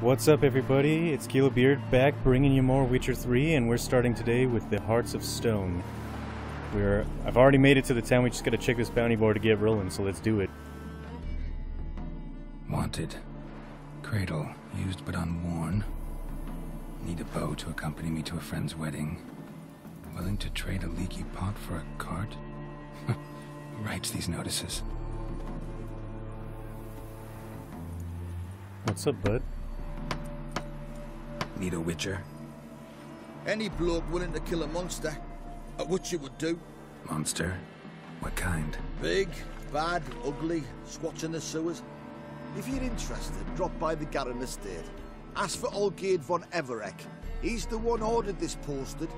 What's up, everybody? It's kilobeard back, bringing you more Witcher 3, and we're starting today with the Hearts of Stone. We're I've already made it to the town. We just gotta check this bounty board to get rolling. So let's do it. Wanted. Cradle, used but unworn. Need a bow to accompany me to a friend's wedding. Willing to trade a leaky pot for a cart? Who writes these notices? What's up, bud? Need a witcher? Any bloke willing to kill a monster, a witcher would do. Monster? What kind? Big, bad, ugly, squats in the sewers. If you're interested, drop by the Garin estate. Ask for Olgierd von Everec. He's the one ordered this posted.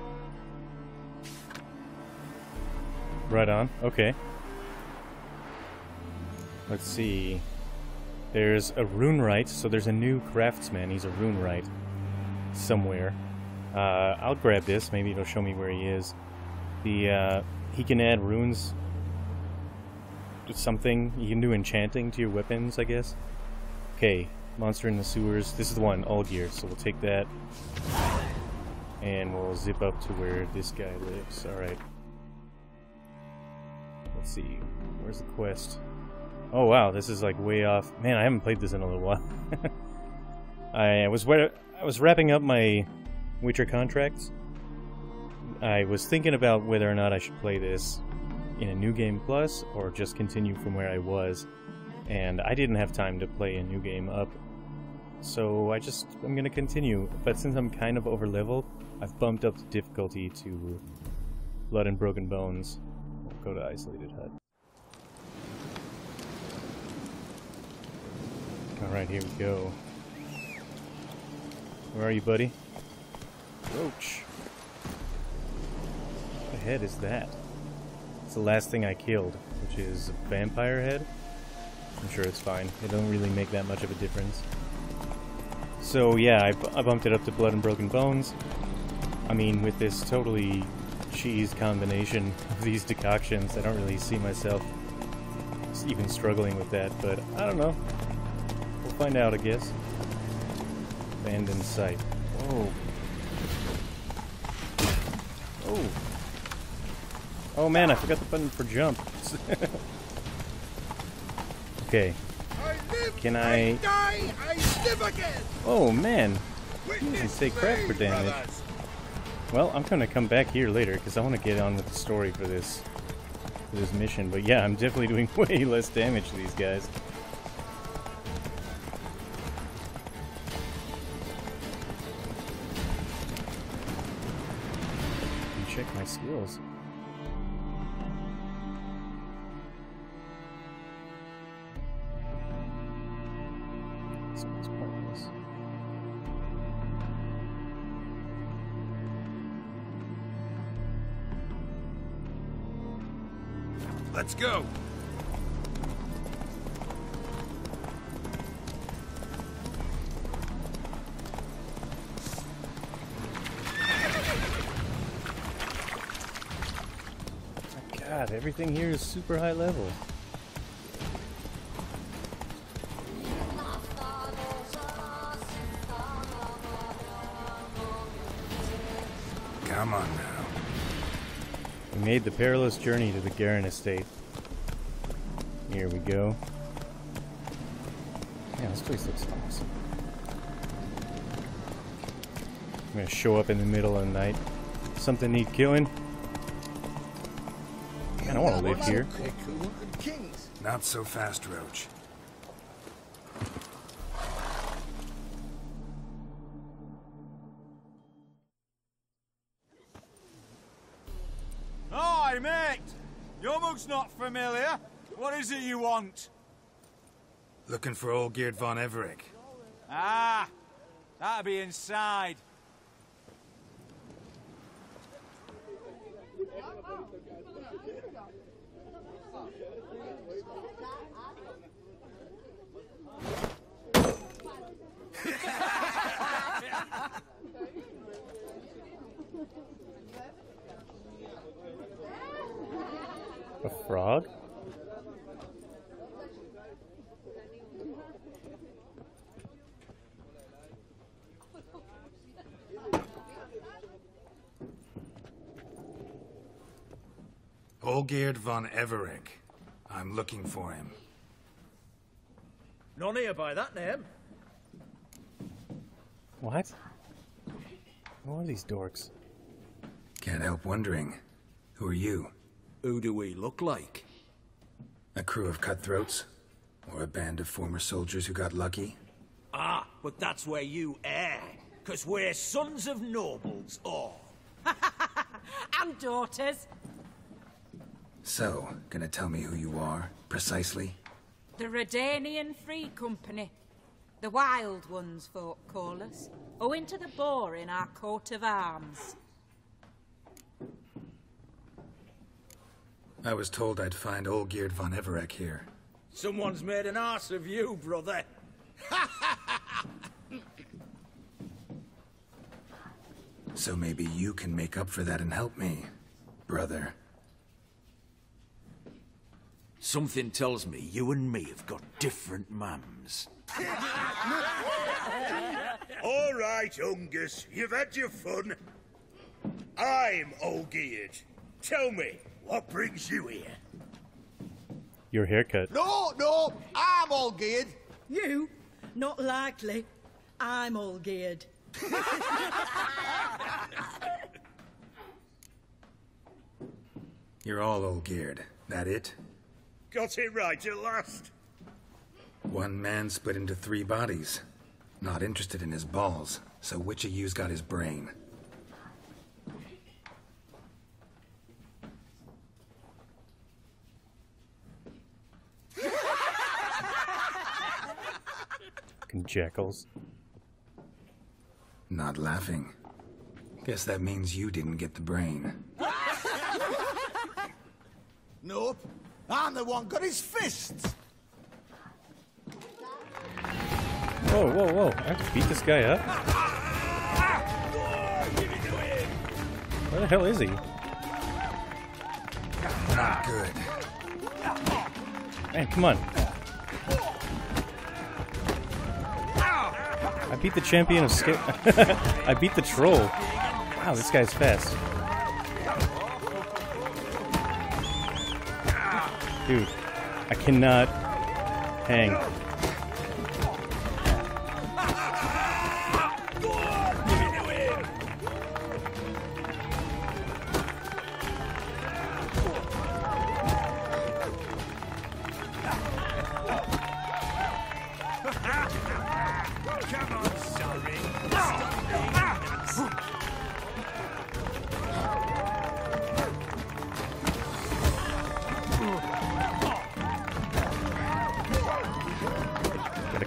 Right on. Okay. Let's see. There's a rune right, so there's a new craftsman. He's a rune wright somewhere. Uh, I'll grab this. Maybe it'll show me where he is. The uh, he can add runes. to Something you can do enchanting to your weapons, I guess. Okay, monster in the sewers. This is the one, Olgierd. So we'll take that, and we'll zip up to where this guy lives. All right. Let's see. Where's the quest? Oh wow, this is like way off. Man, I haven't played this in a little while. I was wa- I was wrapping up my Witcher contracts. I was thinking about whether or not I should play this in a new game plus or just continue from where I was, and I didn't have time to play a new game up. So I just I'm gonna continue. But since I'm kind of over leveled, I've bumped up the difficulty to Blood and Broken Bones. We'll go to Isolated Hut. Alright, here we go. Where are you, buddy? Roach. What the head is that? It's the last thing I killed, which is a vampire head. I'm sure it's fine. It don't really make that much of a difference. So yeah, I, I bumped it up to Blood and Broken Bones. I mean, with this totally cheese combination of these decoctions, I don't really see myself even struggling with that, but I don't know. We'll find out, I guess. Abandoned site. Oh. Oh. Oh man, I forgot the button for jump. okay. Can I... die, I live again! Oh man. You can take crap for damage. Well, I'm gonna come back here later because I want to get on with the story for this for this mission. But yeah, I'm definitely doing way less damage to these guys. Go! God, everything here is super high level. Come on now. We made the perilous journey to the Garin estate. Here we go. Yeah, this place looks awesome. I'm gonna show up in the middle of the night. Something need killing. Man, I don't wanna live here. Okay, cool. Look at kings. Not so fast, Roach. Hi, mate! Your mug's not familiar. What is it you want? Looking for Olgierd von Everec. Ah, that'll be inside. A frog? Olgierd von Everec. I'm looking for him. None here by that name. What? Who are these dorks? Can't help wondering. Who are you? Who do we look like? A crew of cutthroats? Or a band of former soldiers who got lucky? Ah, but that's where you err. Because we're sons of nobles, all. and daughters. So, gonna tell me who you are, precisely? The Redanian Free Company. The Wild Ones, folk call us. Owing to the boar in our coat of arms. I was told I'd find Olgierd von Everec here. Someone's made an ass of you, brother. So maybe you can make up for that and help me, brother. Something tells me you and me have got different mums. All right, Ungus, you've had your fun. I'm Olgierd. Tell me, what brings you here? Your haircut. No, no, I'm all geared. You? Not likely. I'm all geared. You're all Olgierd. That it? Got it right at last. One man split into three bodies. Not interested in his balls, so which of you's got his brain? Fucking jackals. Not laughing. Guess that means you didn't get the brain. Nope, I'm the one got his fists. Whoa, whoa, whoa. I have to beat this guy up? Where the hell is he? Not good. Man, come on. I beat the champion of skill. I beat the troll. Wow, this guy's fast. Dude, I cannot hang.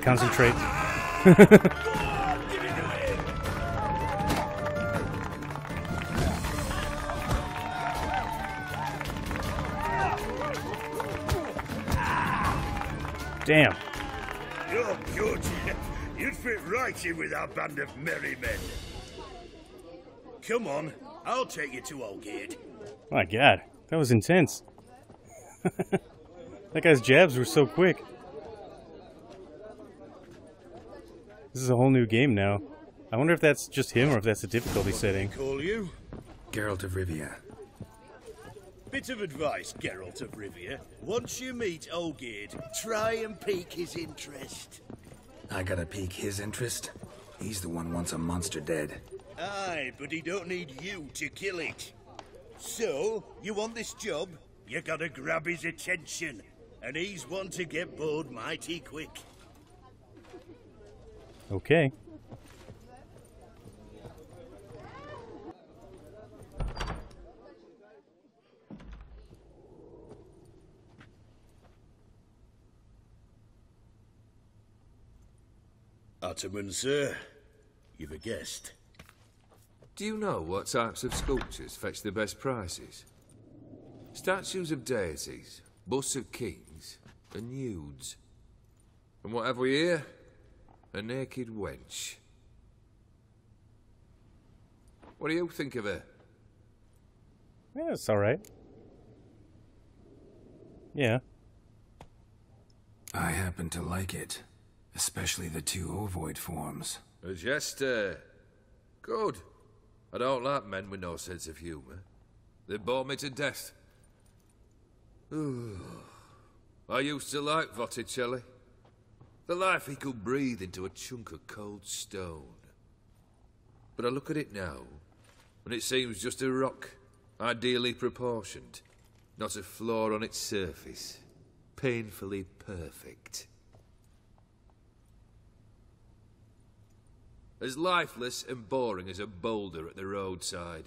Concentrate. Damn. You're good. You'd fit right in with our band of merry men. Come on, I'll take you to Olgierd. My god, that was intense. that guy's jabs were so quick. This is a whole new game now. I wonder if that's just him or if that's a difficulty setting. Call you? Geralt of Rivia. Bit of advice, Geralt of Rivia. Once you meet Olgierd, try and pique his interest. I gotta pique his interest. He's the one wants a monster dead. Aye, but he don't need you to kill it. So, you want this job? You gotta grab his attention. And he's one to get bored mighty quick. Okay. Ataman, sir. You've a guest. Do you know what types of sculptures fetch the best prices? Statues of deities, busts of kings, and nudes. And what have we here? A naked wench. What do you think of her? Yeah, it's alright. Yeah. I happen to like it. Especially the two ovoid forms. A jester. Good. I don't like men with no sense of humour. They bore me to death. Ooh. I used to like Botticelli. The life he could breathe into a chunk of cold stone. But I look at it now, and it seems just a rock, ideally proportioned, not a flaw on its surface, painfully perfect. As lifeless and boring as a boulder at the roadside.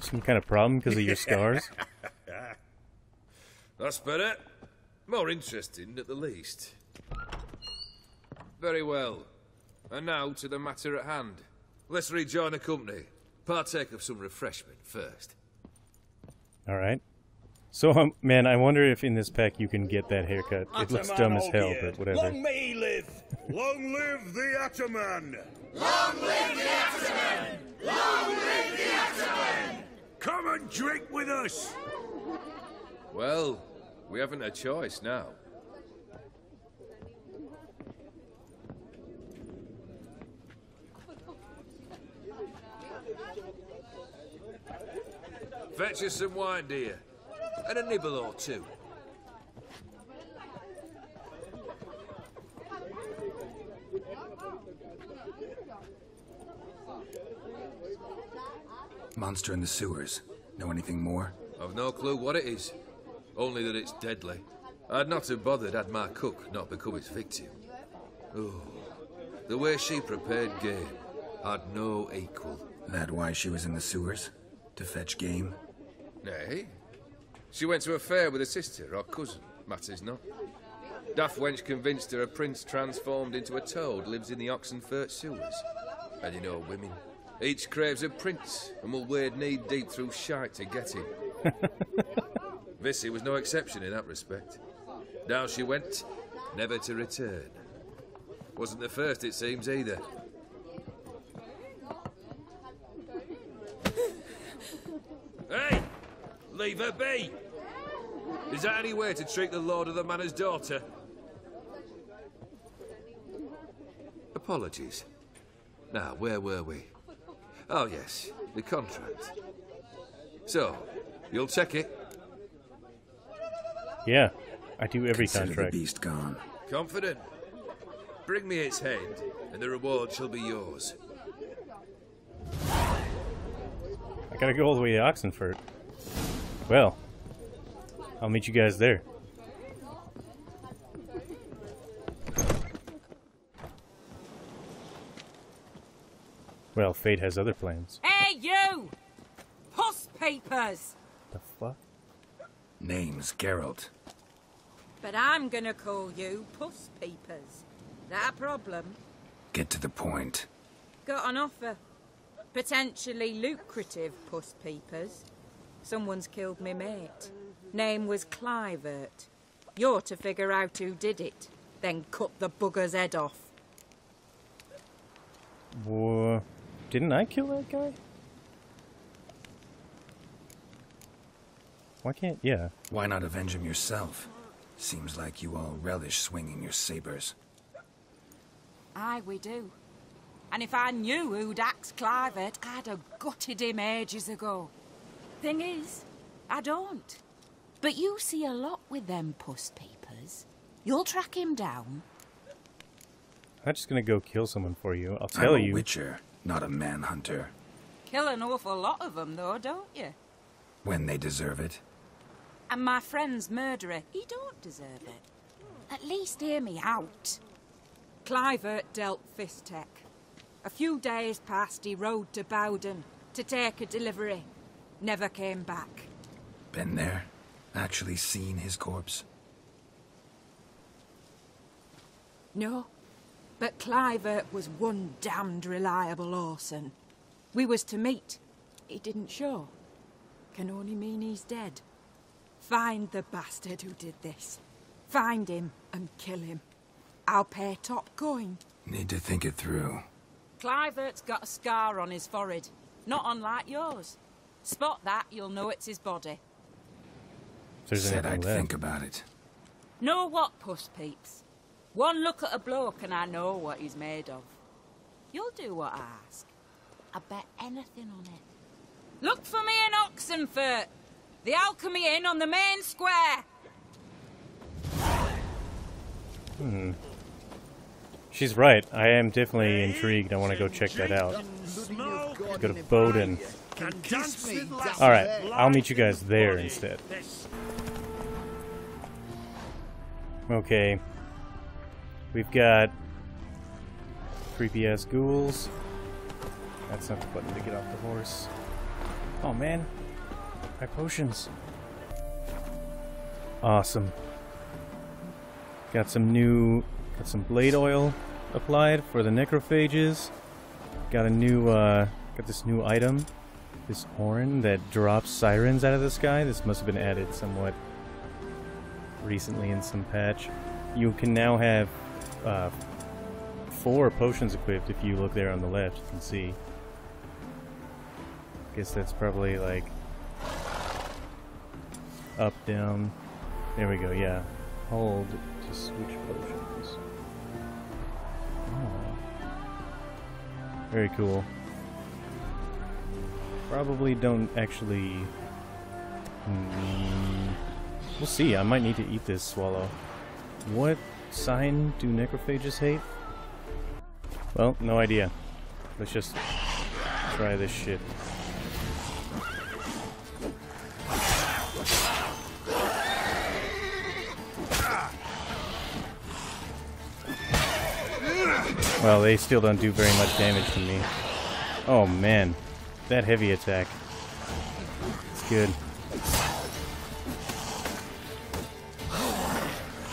Some kind of problem because of your scars? That's better. More interesting, at the least. Very well. And now to the matter at hand. Let's rejoin the company. Partake of some refreshment first. All right. So, um, man, I wonder if in this pack you can get that haircut. It looks dumb as hell, but whatever. Long may he live! Long live the Ataman! Long live the Ataman! Long live the Ataman! Come and drink with us! Well, we haven't a choice now. Fetch us some wine, dear. And a nibble or two. Monster in the sewers. Know anything more? I've no clue what it is. Only that it's deadly. I'd not have bothered had my cook not become its victim. Oh, the way she prepared game had no equal. That why she was in the sewers? To fetch game? Nay. She went to a fair with a sister or cousin, matters not. Daft wench convinced her a prince transformed into a toad lives in the Oxenfurt sewers. And you know women. Each craves a prince and will wade knee deep through shite to get him. Vissy was no exception in that respect. Down she went, never to return. Wasn't the first, it seems, either. hey! Leave her be! Is that any way to treat the Lord of the Manor's daughter? Apologies. Now, where were we? Oh, yes, the contract. So, you'll check it? Yeah, I do every Consider contract. the beast gone. Confident? Bring me its head, and the reward shall be yours. I gotta go all the way to Oxenfurt. Well, I'll meet you guys there. Well, fate has other plans. Hey, you! Puss papers! The fuck? Name's Geralt. But I'm gonna call you Puss Peepers. That a problem? Get to the point. Got an offer. Potentially lucrative Puss Peepers. Someone's killed me mate. Name was Kluivert. You're to figure out who did it, then cut the bugger's head off. Wha- Didn't I kill that guy? Why can't. Yeah. Why not avenge him yourself? Seems like you all relish swinging your sabers. Aye, we do. And if I knew who'd axed Kluivert, I'd have gutted him ages ago. Thing is, I don't. But you see a lot with them puss papers. You'll track him down. I'm just gonna go kill someone for you. I'll tell I'm tell a you. witcher, not a manhunter. Kill an awful lot of them, though, don't you? When they deserve it. And my friend's murderer, he don't deserve it. At least hear me out. Kluivert dealt Fistech. A few days past, he rode to Bowden to take a delivery. Never came back. Been there? Actually seen his corpse? No. But Kluivert was one damned reliable Orson. We was to meet. He didn't show. Can only mean he's dead. Find the bastard who did this. Find him and kill him. I'll pay top coin. Need to think it through. Kluivert's got a scar on his forehead, not unlike yours. Spot that, you'll know it's his body. There's Said I'd left. think about it. Know what, puss peeps? One look at a bloke and I know what he's made of. You'll do what I ask. I bet anything on it. Look for me in Oxenfurt. The Alchemy Inn on the main square. Hmm. She's right. I am definitely intrigued. I want to go check that out. Go to Bowden. Alright, I'll meet you guys there instead. Okay. We've got creepy ass ghouls. That's not the button to get off the horse. Oh man. My potions. Awesome. Got some new got some blade oil applied for the necrophages. Got a new uh got this new item. This horn that drops sirens out of the sky. This must have been added somewhat recently in some patch. You can now have uh, four potions equipped if you look there on the left. You can see. Guess that's probably like up, down. There we go, yeah. Hold to switch potions. Oh. Very cool. Probably don't actually... Mm, we'll see, I might need to eat this swallow. What sign do necrophages hate? Well, no idea. Let's just try this shit. Well, they still don't do very much damage to me. Oh man, that heavy attack. It's good.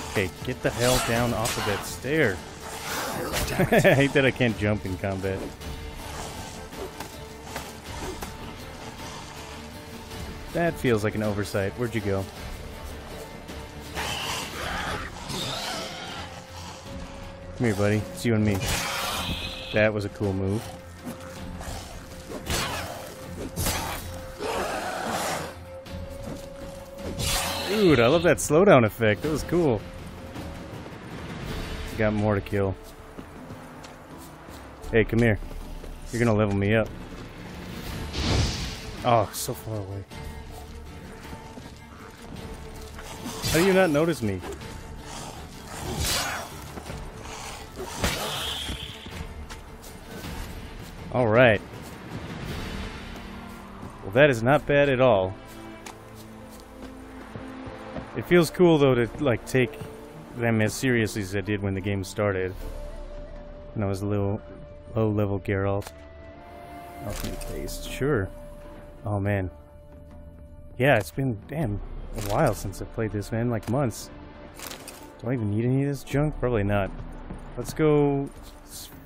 Okay, get the hell down off of that stair. I hate that I can't jump in combat. That feels like an oversight. Where'd you go? Come here, buddy. It's you and me. That was a cool move. Dude, I love that slowdown effect. That was cool. Got more to kill. Hey, come here. You're gonna level me up. Oh, so far away. How do you not notice me? Alright. Well, that is not bad at all. It feels cool, though, to, like, take them as seriously as I did when the game started. When I was a little low-level Geralt. Alchemy paste, sure. Oh, man. Yeah, it's been, damn, a while since I played this, man. Like, months. Do I even need any of this junk? Probably not. Let's go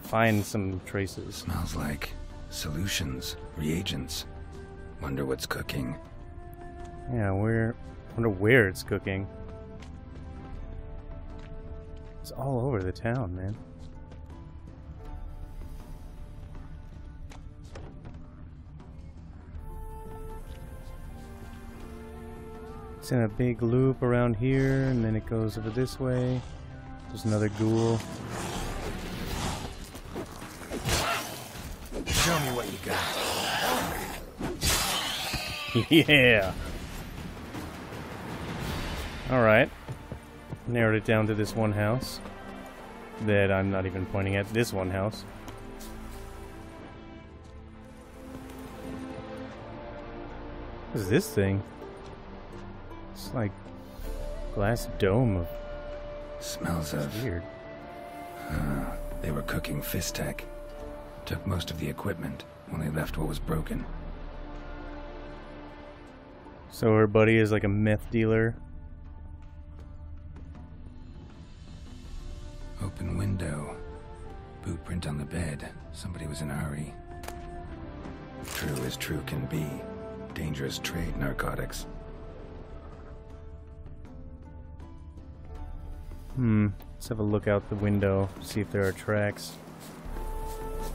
find some traces. Smells like solutions, reagents. Wonder what's cooking. Yeah, where... Wonder where it's cooking. It's all over the town, man. It's in a big loop around here, and then it goes over this way. There's another ghoul. What you got. yeah. Alright. Narrowed it down to this one house. That I'm not even pointing at. This one house. What is this thing? It's like glass dome of smells of weird. Uh, they were cooking Fistech. Took most of the equipment, only left what was broken. So her buddy is like a meth dealer. Open window. Boot print on the bed. Somebody was in a hurry. True as true can be. Dangerous trade, narcotics. Hmm. Let's have a look out the window, see if there are tracks.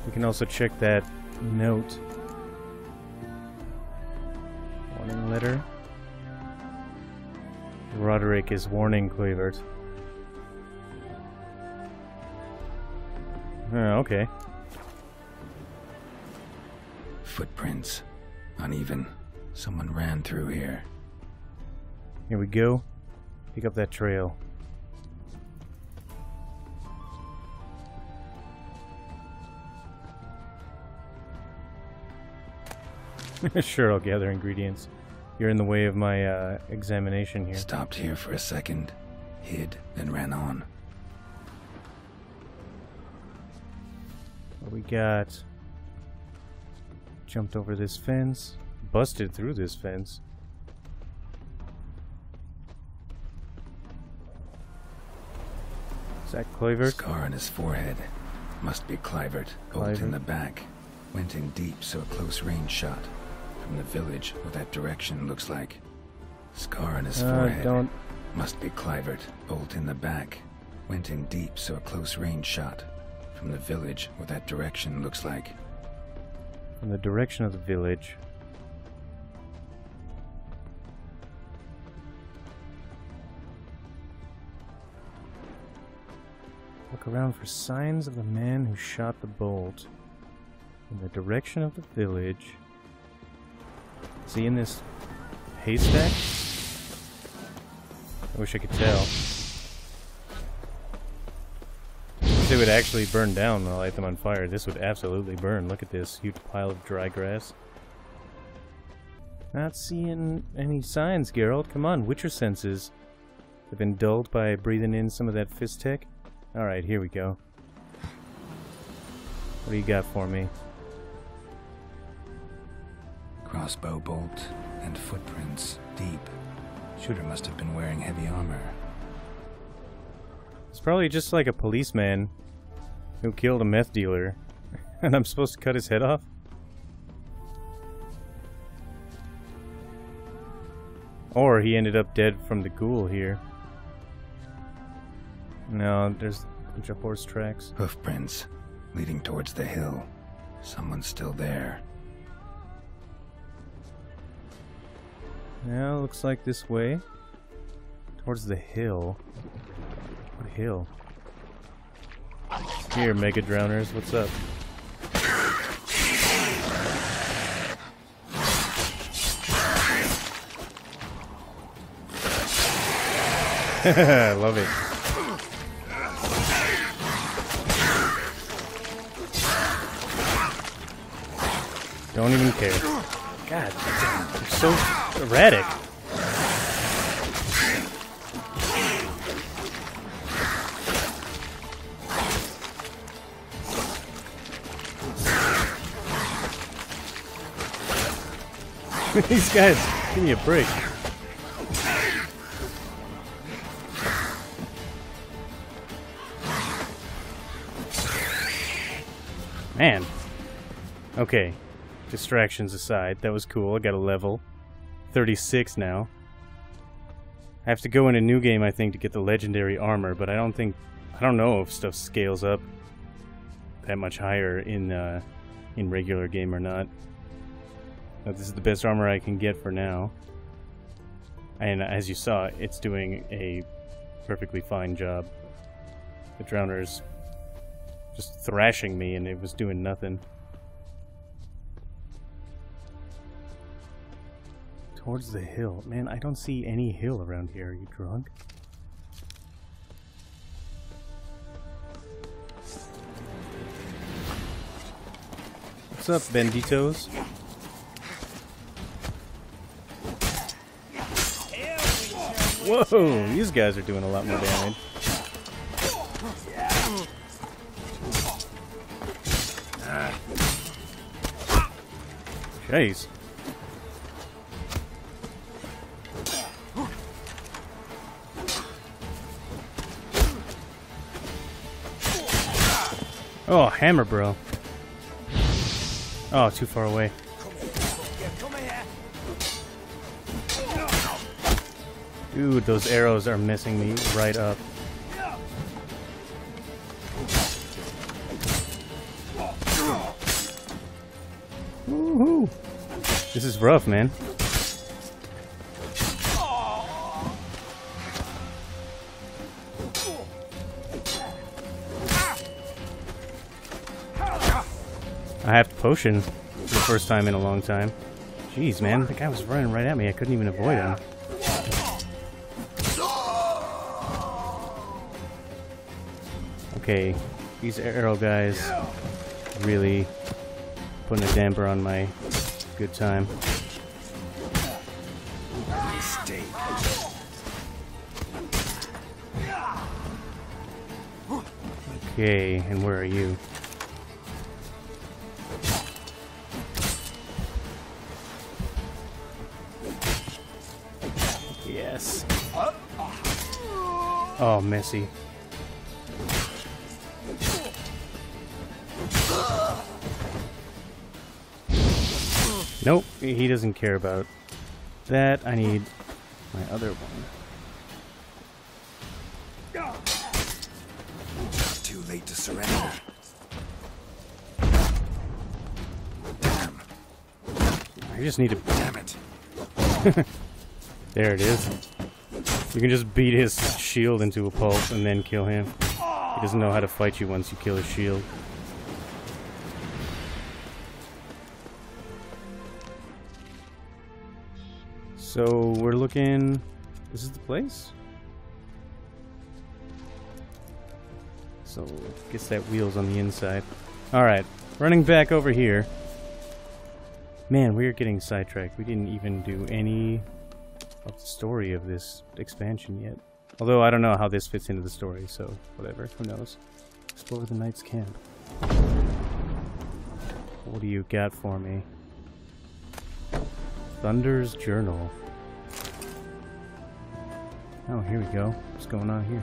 We can also check that note. Warning letter. Roderick is warning Kluivert. Oh, ah, okay. Footprints. Uneven. Someone ran through here. Here we go. Pick up that trail. sure, I'll gather ingredients. You're in the way of my uh, examination here. Stopped here for a second, hid, then ran on. What we got? Jumped over this fence. Busted through this fence. Is that Kluivert? Scar on his forehead. Must be Kluivert. Bolt in the back. Went in deep, so a close range shot. From the village, what that direction looks like. Scar on his Uh, forehead. don't- Must be Kluivert. Bolt in the back. Went in deep, so a close range shot. From the village, what that direction looks like. From the direction of the village. Look around for signs of the man who shot the bolt. In the direction of the village. He in this haystack? I wish I could tell. If they would actually burn down when I light them on fire, this would absolutely burn. Look at this huge pile of dry grass. Not seeing any signs, Geralt. Come on, Witcher senses. Have been dulled by breathing in some of that Fistech. Alright, here we go. What do you got for me? Crossbow bolt and footprints deep. Shooter must have been wearing heavy armor. It's probably just like a policeman who killed a meth dealer. and I'm supposed to cut his head off? Or he ended up dead from the ghoul here. No, there's a bunch of horse tracks. Hoofprints leading towards the hill. Someone's still there. Yeah, looks like this way. Towards the hill. What hill? Here, Mega Drowners, what's up? I love it. Don't even care. God, you're so erratic. These guys, give me a break. Man. Okay. Distractions aside, that was cool. I got a level. 36 now. I have to go in a new game, I think, to get the legendary armor, but I don't think... I don't know if stuff scales up that much higher in, uh, in regular game or not. But this is the best armor I can get for now. And as you saw, it's doing a perfectly fine job. The Drowner's just thrashing me and it was doing nothing. Towards the hill. Man, I don't see any hill around here. Are you drunk? What's up, Benditos? Whoa, these guys are doing a lot more damage. Jeez. Oh, hammer, bro. Oh, too far away. Dude, those arrows are missing me right up. Woohoo! This is rough, man. Potion for the first time in a long time. Jeez, man, the guy was running right at me. I couldn't even avoid him. Okay, these arrow guys really putting a damper on my good time. Okay, and where are you? Oh, messy. Nope, he doesn't care about that. I need my other one. Too late to surrender. Damn. I just need to. Damn it. there it is. You can just beat his shield into a pulp and then kill him. He doesn't know how to fight you once you kill his shield. So we're looking. This is the place. So guess that wheel's on the inside. All right, running back over here. Man, we're getting sidetracked. We didn't even do any of the story of this expansion yet. Although I don't know how this fits into the story, so whatever. Who knows? Explore the Knight's Camp. What do you got for me? Thunder's Journal. Oh, here we go. What's going on here?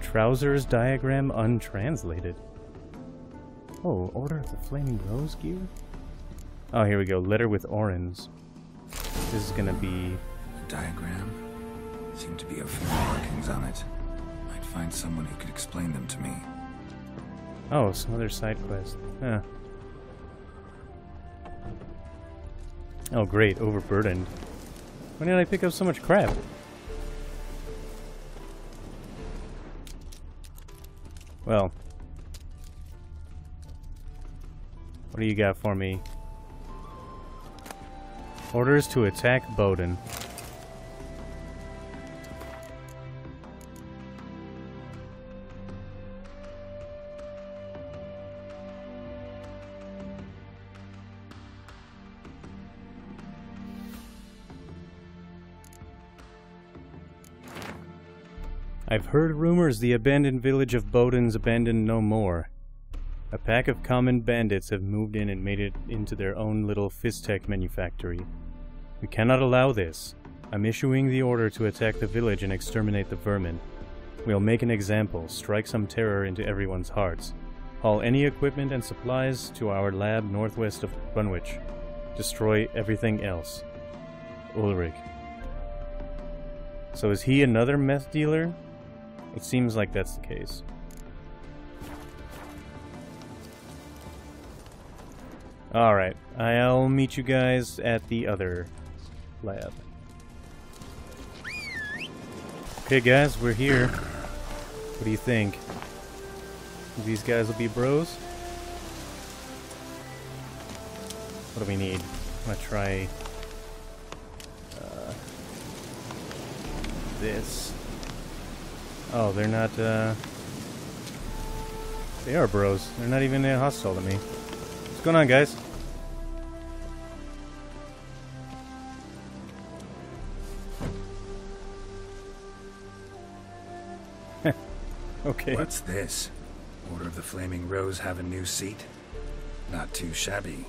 Trousers diagram untranslated. Oh, Order of the Flaming Rose gear? Oh, here we go. Letter with Orans. This is gonna be... A diagram? Seemed to be a few markings on it. Might find someone who could explain them to me. Oh, some other side quest. Huh. Oh, great. Overburdened. When did I pick up so much crap? Well. What do you got for me? Orders to attack Bowden. I've heard rumors the abandoned village of Bowden's abandoned no more. A pack of common bandits have moved in and made it into their own little Fistech manufactory. We cannot allow this. I'm issuing the order to attack the village and exterminate the vermin. We'll make an example, strike some terror into everyone's hearts. Haul any equipment and supplies to our lab northwest of Brunwich. Destroy everything else. Ulrich. So is he another meth dealer? It seems like that's the case. Alright, I'll meet you guys at the other lab. Okay guys, we're here. What do you think? These guys will be bros? What do we need? I'm gonna try uh, this. Oh, they're not, uh... They are bros. They're not even hostile to me. What's going on, guys? Okay. What's this? Order of the Flaming Rose have a new seat? Not too shabby.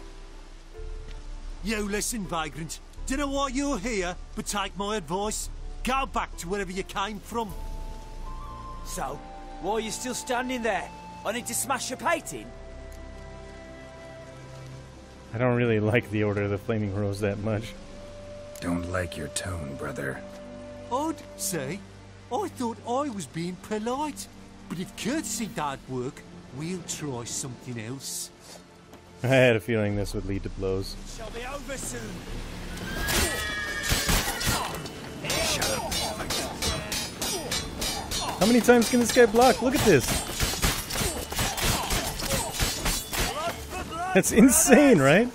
You listen, vagrant. Dunno why you're here, but take my advice. Go back to wherever you came from. So, why are you still standing there? I need to smash your painting? I don't really like the Order of the Flaming Rose that much. Don't like your tone, brother. I'd say. I thought I was being polite. But if courtesy don't work, we'll try something else. I had a feeling this would lead to blows. Shall be over soon. How many times can this guy block? Look at this. That's insane, right?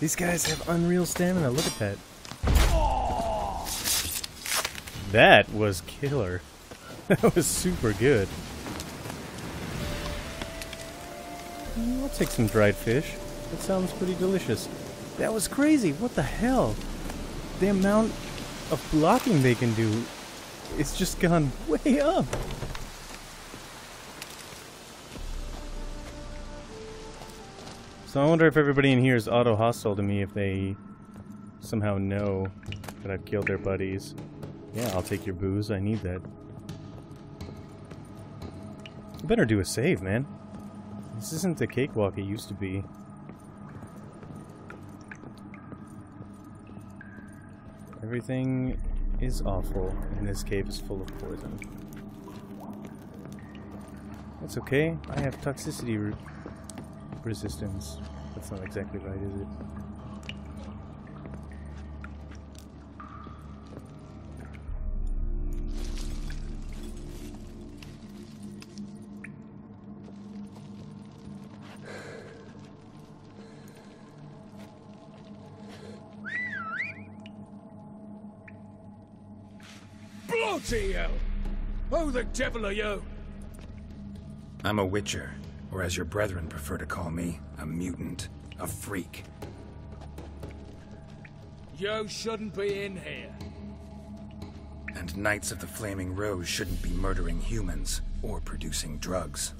These guys have unreal stamina. Look at that. That was killer. that was super good. Mm, I'll take some dried fish. That sounds pretty delicious. That was crazy. What the hell? The amount of blocking they can do it's just gone way up. So I wonder if everybody in here is auto-hostile to me if they somehow know that I've killed their buddies. Yeah, I'll take your booze. I need that. You better do a save, man. This isn't the cakewalk it used to be. Everything is awful, and this cave is full of poison. That's okay. I have toxicity re resistance. That's not exactly right, is it? Devil are you? I'm a Witcher, or as your brethren prefer to call me, a mutant, a freak. You shouldn't be in here. And Knights of the Flaming Rose shouldn't be murdering humans or producing drugs.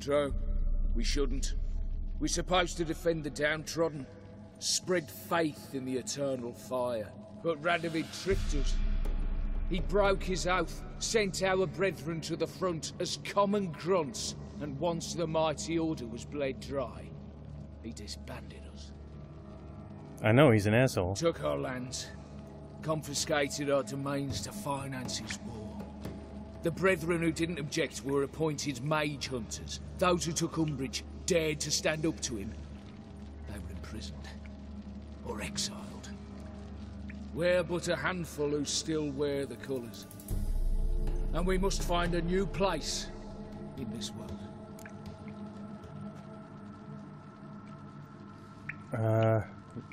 True. We shouldn't. We're supposed to defend the downtrodden, spread faith in the eternal fire. But Radovid tricked us. He broke his oath, sent our brethren to the front as common grunts, and once the mighty order was bled dry, he disbanded us. I know, he's an asshole. Took our lands, confiscated our domains to finance his war. The brethren who didn't object were appointed mage hunters. Those who took umbrage dared to stand up to him. They were imprisoned or exiled. We're but a handful who still wear the colours. And we must find a new place in this world. Uh,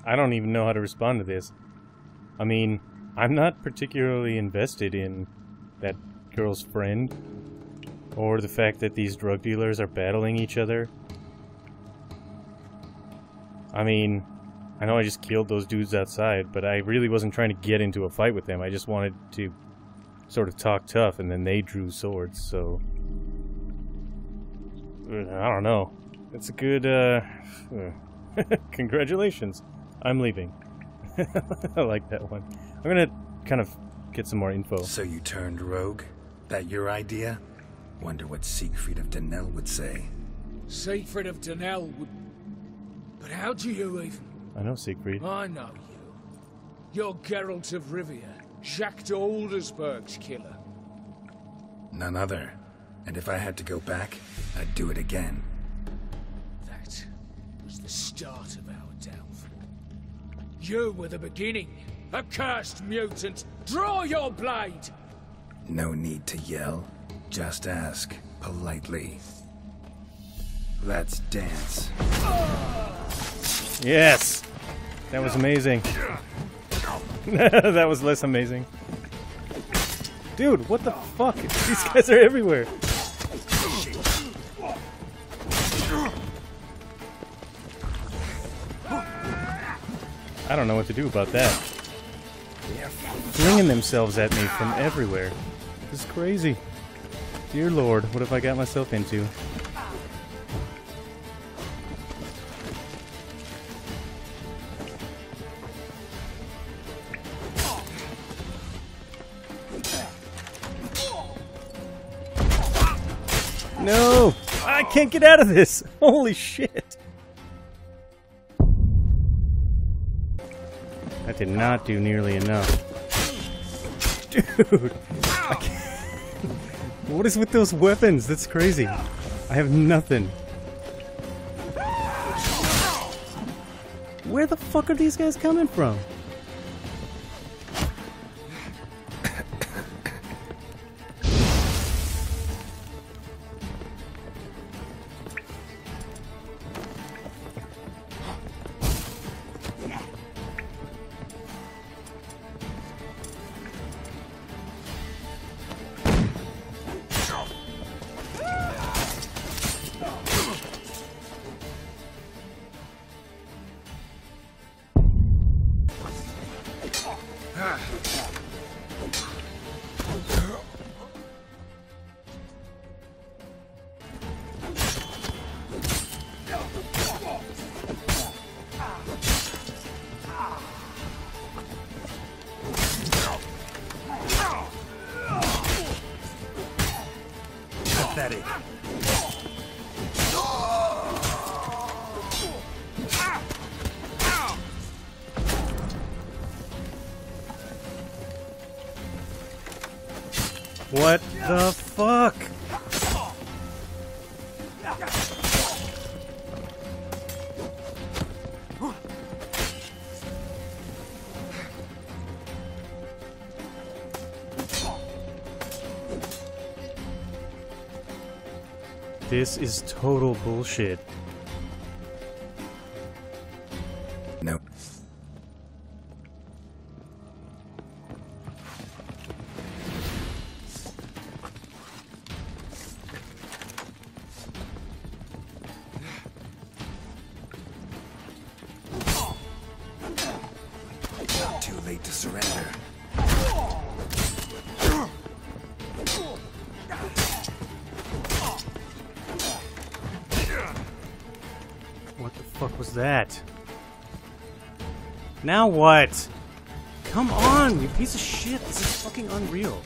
I don't even know how to respond to this. I mean, I'm not particularly invested in that girl's friend, or the fact that these drug dealers are battling each other. I mean, I know I just killed those dudes outside, but I really wasn't trying to get into a fight with them. I just wanted to sort of talk tough, and then they drew swords, so... Uh, I don't know. It's a good, uh... Congratulations. I'm leaving. I like that one. I'm gonna kind of get some more info. So you turned rogue? That your idea? Wonder what Siegfried of Denesle would say. Siegfried of Denesle would... But how do you even... I know Siegfried. I know you. You're Geralt of Rivia, Jacques de Aldersberg's killer. None other. And if I had to go back, I'd do it again. That was the start of our downfall. You were the beginning. A cursed mutant. Draw your blade! No need to yell. Just ask, politely. Let's dance. Ah! Yes! That was amazing. that was less amazing. Dude, what the fuck? These guys are everywhere. I don't know what to do about that. They're flinging themselves at me from everywhere. This is crazy. Dear Lord, what have I got myself into? Can't get out of this! Holy shit! That did not do nearly enough. Dude! What is with those weapons? That's crazy. I have nothing. Where the fuck are these guys coming from? The fuck? This is total bullshit. Fuck was that? Now what? Come on, you piece of shit. This is fucking unreal.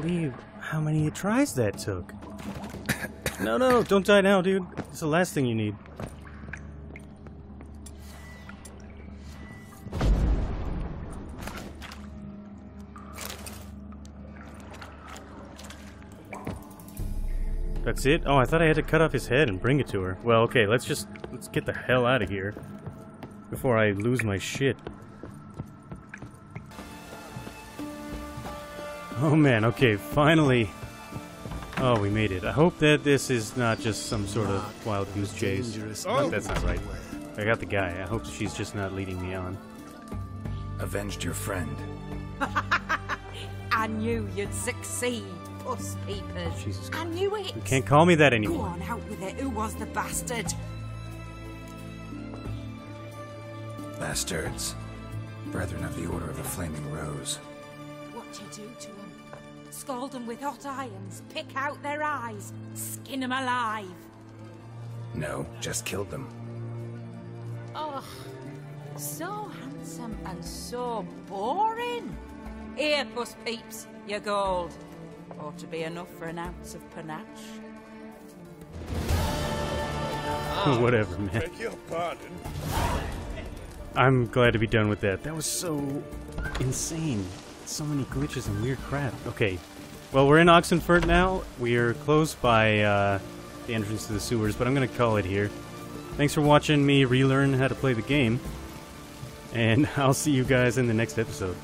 Believe how many tries that took. no, no, don't die now, dude. It's the last thing you need. That's it? Oh, I thought I had to cut off his head and bring it to her. Well, okay, let's just let's get the hell out of here before I lose my shit. Oh man, okay, finally. Oh, we made it. I hope that this is not just some sort of wild goose chase. Oh. That's not right. I got the guy. I hope she's just not leading me on. Avenged your friend. I knew you'd succeed, puss peepers. Jesus I knew it. You can't call me that anymore. Go anymore. on, out with it. Who was the bastard? Bastards. Brethren of the Order of the Flaming Rose. What do you do to them? Scald them with hot irons, pick out their eyes, skin them alive. No, just killed them. Oh, so handsome and so boring. Here, puss peeps, your gold. Ought to be enough for an ounce of panache. Whatever, man. Beg your pardon. I'm glad to be done with that. That was so insane. So many glitches and weird crap. Okay. Well, we're in Oxenfurt now. We are close by uh, the entrance to the sewers, but I'm going to call it here. Thanks for watching me relearn how to play the game, and I'll see you guys in the next episode.